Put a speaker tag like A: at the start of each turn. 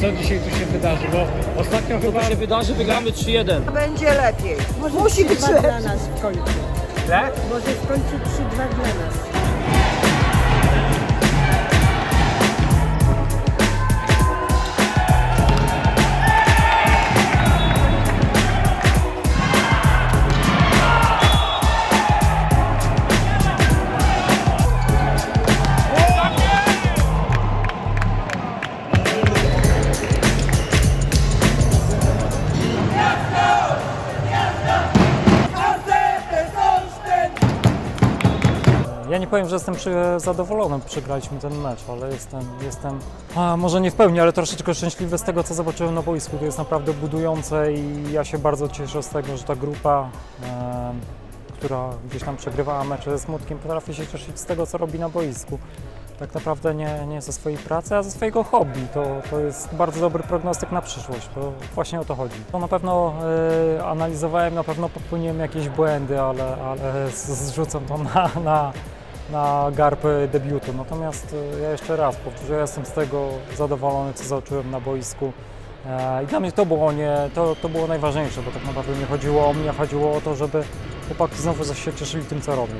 A: Co dzisiaj tu się wydarzy? Bo ostatnio chyba...
B: Się wydarzy, wygramy 3-1.
C: Będzie lepiej.
D: Może
C: Musi być
D: 3-2
C: lepiej.
D: dla nas w końcu.
A: Tak?
D: Może w końcu 3-2 dla nas.
E: Nie powiem, że jestem przy, zadowolony, przegraliśmy ten mecz, ale jestem, jestem a, może nie w pełni, ale troszeczkę szczęśliwy z tego, co zobaczyłem na boisku. To jest naprawdę budujące i ja się bardzo cieszę z tego, że ta grupa, em, która gdzieś tam przegrywała mecze ze smutkiem, potrafi się cieszyć z tego, co robi na boisku. Tak naprawdę nie, nie ze swojej pracy, a ze swojego hobby. To, to jest bardzo dobry prognostyk na przyszłość, to właśnie o to chodzi. To na pewno e, analizowałem, na pewno popełniłem jakieś błędy, ale, ale zrzucam to na, na, na garb debiutu. Natomiast e, ja jeszcze raz powtórzę, ja jestem z tego zadowolony, co zobaczyłem na boisku. E, I dla mnie to było, nie, to, to było najważniejsze, bo tak naprawdę nie chodziło o mnie, chodziło o to, żeby chłopaki znowu się cieszyli tym, co robią.